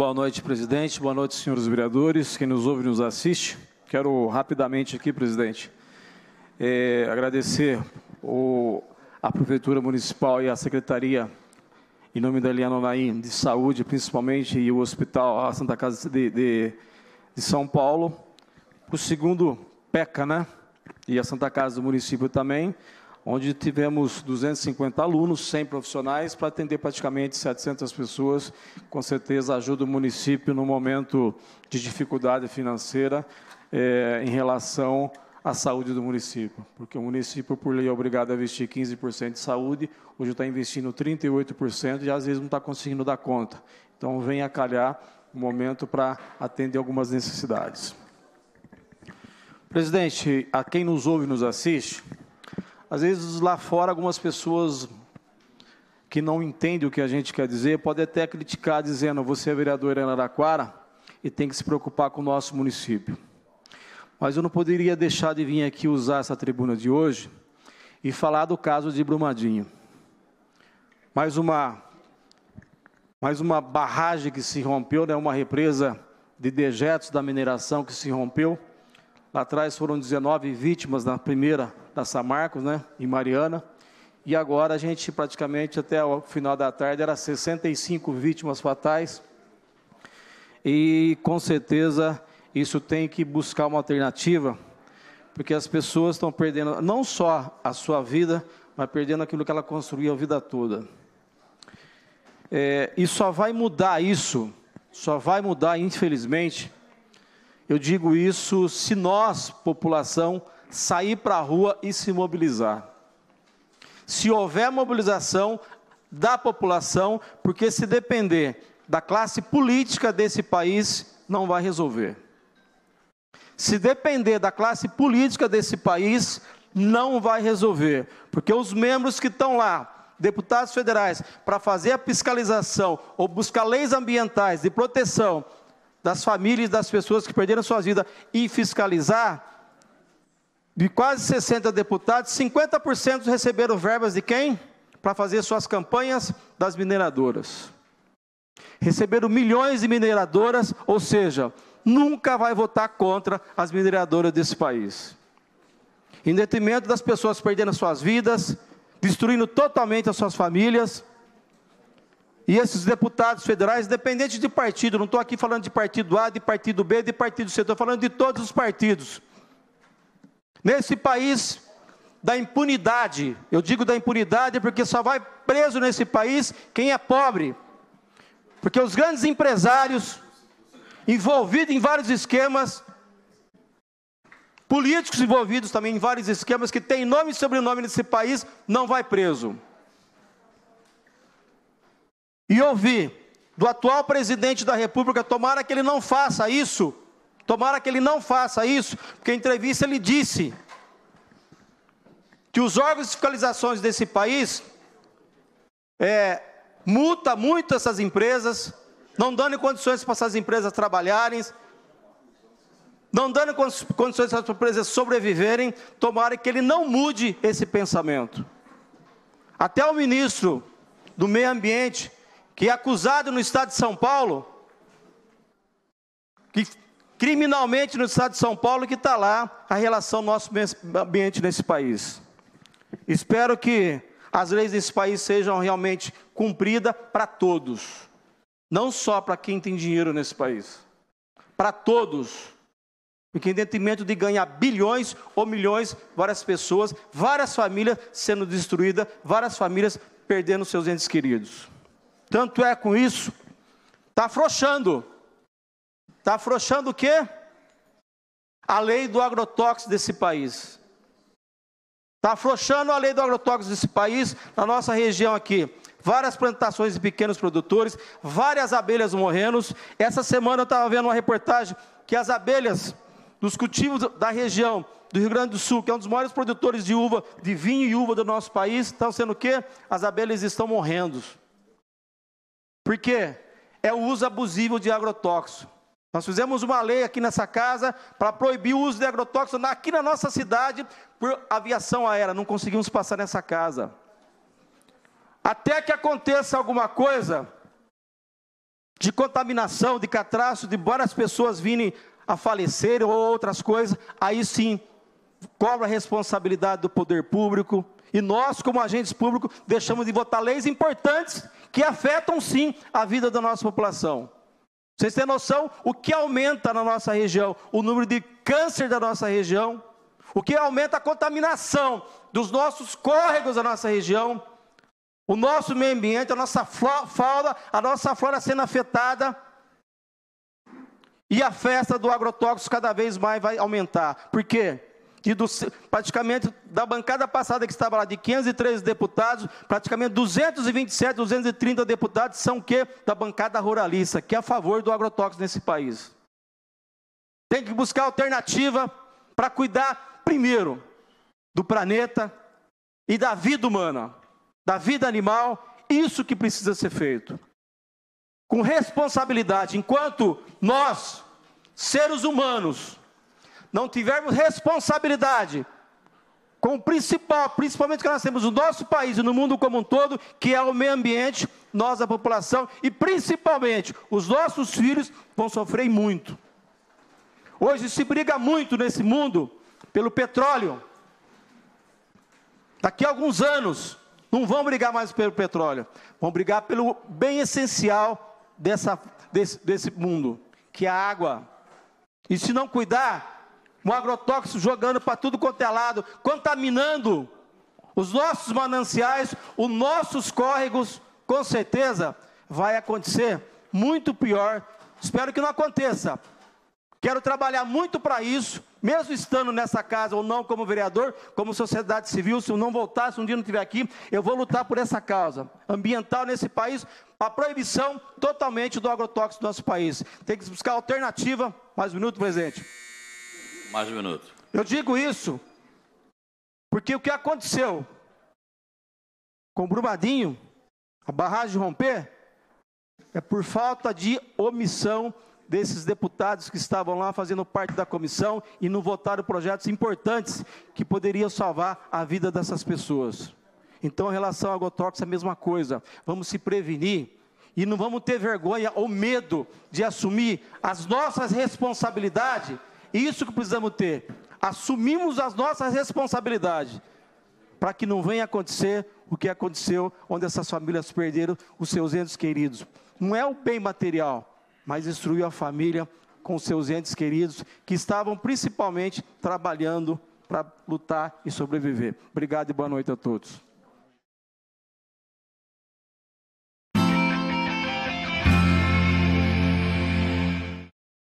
Boa noite, presidente. Boa noite, senhores vereadores, quem nos ouve e nos assiste. Quero rapidamente aqui, presidente, é, agradecer o, a Prefeitura Municipal e a Secretaria, em nome da Eliana Naim, de Saúde, principalmente, e o Hospital, a Santa Casa de, de, de São Paulo. O segundo, PECA, né? E a Santa Casa do município também, onde tivemos 250 alunos, 100 profissionais, para atender praticamente 700 pessoas. Com certeza ajuda o município no momento de dificuldade financeira é, em relação à saúde do município. Porque o município, por lei, é obrigado a investir 15% de saúde, hoje está investindo 38% e às vezes não está conseguindo dar conta. Então, vem a calhar o momento para atender algumas necessidades. Presidente, a quem nos ouve e nos assiste, às vezes lá fora algumas pessoas que não entendem o que a gente quer dizer, podem até criticar dizendo, você é vereador em Araraquara e tem que se preocupar com o nosso município. Mas eu não poderia deixar de vir aqui usar essa tribuna de hoje e falar do caso de Brumadinho. Mais uma, mais uma barragem que se rompeu, né, uma represa de dejetos da mineração que se rompeu. Lá atrás foram 19 vítimas na primeira da São Marcos, né, em Mariana. E agora a gente praticamente até o final da tarde era 65 vítimas fatais. E com certeza isso tem que buscar uma alternativa, porque as pessoas estão perdendo não só a sua vida, mas perdendo aquilo que ela construiu a vida toda. É, e só vai mudar isso, só vai mudar, infelizmente, eu digo isso se nós, população, sair para a rua e se mobilizar. Se houver mobilização da população, porque se depender da classe política desse país, não vai resolver. Se depender da classe política desse país, não vai resolver, porque os membros que estão lá, deputados federais, para fazer a fiscalização ou buscar leis ambientais de proteção das famílias das pessoas que perderam suas vidas e fiscalizar, de quase 60 deputados, 50% receberam verbas de quem? Para fazer suas campanhas das mineradoras. Receberam milhões de mineradoras, ou seja, nunca vai votar contra as mineradoras desse país. Em detrimento das pessoas perdendo suas vidas, destruindo totalmente as suas famílias, e esses deputados federais, independente de partido, não estou aqui falando de partido A, de partido B, de partido C, estou falando de todos os partidos. Nesse país da impunidade, eu digo da impunidade porque só vai preso nesse país quem é pobre. Porque os grandes empresários, envolvidos em vários esquemas, políticos envolvidos também em vários esquemas, que têm nome e sobrenome nesse país, não vai preso e ouvi do atual presidente da República, tomara que ele não faça isso, tomara que ele não faça isso, porque em entrevista ele disse que os órgãos de fiscalizações desse país é, multa muito essas empresas, não dando condições para essas empresas trabalharem, não dando condições para as empresas sobreviverem, tomara que ele não mude esse pensamento. Até o ministro do Meio Ambiente que é acusado no estado de São Paulo, que criminalmente no estado de São Paulo, que está lá a relação nosso ambiente nesse país. Espero que as leis desse país sejam realmente cumpridas para todos, não só para quem tem dinheiro nesse país, para todos. Porque em detrimento de ganhar bilhões ou milhões, várias pessoas, várias famílias sendo destruídas, várias famílias perdendo seus entes queridos. Tanto é com isso, está afrouxando. Está afrouxando o quê? A lei do agrotóxico desse país. Está afrouxando a lei do agrotóxico desse país, na nossa região aqui. Várias plantações de pequenos produtores, várias abelhas morrendo. Essa semana eu estava vendo uma reportagem que as abelhas dos cultivos da região do Rio Grande do Sul, que é um dos maiores produtores de uva, de vinho e uva do nosso país, estão sendo o quê? As abelhas estão morrendo. Por quê? É o uso abusivo de agrotóxico. Nós fizemos uma lei aqui nessa casa para proibir o uso de agrotóxico aqui na nossa cidade por aviação aérea. Não conseguimos passar nessa casa. Até que aconteça alguma coisa, de contaminação, de catastro, de várias pessoas virem a falecer ou outras coisas, aí sim cobra a responsabilidade do poder público. E nós, como agentes públicos, deixamos de votar leis importantes que afetam sim a vida da nossa população. Vocês têm noção o que aumenta na nossa região? O número de câncer da nossa região, o que aumenta a contaminação dos nossos córregos da nossa região, o nosso meio ambiente, a nossa fauna, a nossa flora sendo afetada. E a festa do agrotóxico cada vez mais vai aumentar. Por quê? E do, praticamente da bancada passada que estava lá de 513 deputados, praticamente 227, 230 deputados são o quê? Da bancada ruralista, que é a favor do agrotóxico nesse país. Tem que buscar alternativa para cuidar primeiro do planeta e da vida humana da vida animal, isso que precisa ser feito. Com responsabilidade, enquanto nós, seres humanos, não tivermos responsabilidade com o principal, principalmente que nós temos no nosso país e no mundo como um todo, que é o meio ambiente, nós, a população, e principalmente os nossos filhos vão sofrer muito. Hoje se briga muito nesse mundo pelo petróleo. Daqui a alguns anos, não vão brigar mais pelo petróleo, vão brigar pelo bem essencial dessa, desse, desse mundo, que é a água. E se não cuidar, um agrotóxico jogando para tudo quanto é lado, contaminando os nossos mananciais, os nossos córregos, com certeza vai acontecer muito pior. Espero que não aconteça. Quero trabalhar muito para isso, mesmo estando nessa casa ou não como vereador, como sociedade civil, se eu não voltar, se um dia não estiver aqui, eu vou lutar por essa causa ambiental nesse país, a proibição totalmente do agrotóxico do nosso país. Tem que buscar alternativa. Mais um minuto, presidente. Mais um minuto. Eu digo isso porque o que aconteceu com o Brumadinho, a barragem romper, é por falta de omissão desses deputados que estavam lá fazendo parte da comissão e não votaram projetos importantes que poderiam salvar a vida dessas pessoas. Então, em relação ao agrotóxico, é a mesma coisa. Vamos se prevenir e não vamos ter vergonha ou medo de assumir as nossas responsabilidades. Isso que precisamos ter. Assumimos as nossas responsabilidades para que não venha acontecer o que aconteceu, onde essas famílias perderam os seus entes queridos. Não é o bem material, mas destruiu a família com seus entes queridos que estavam principalmente trabalhando para lutar e sobreviver. Obrigado e boa noite a todos.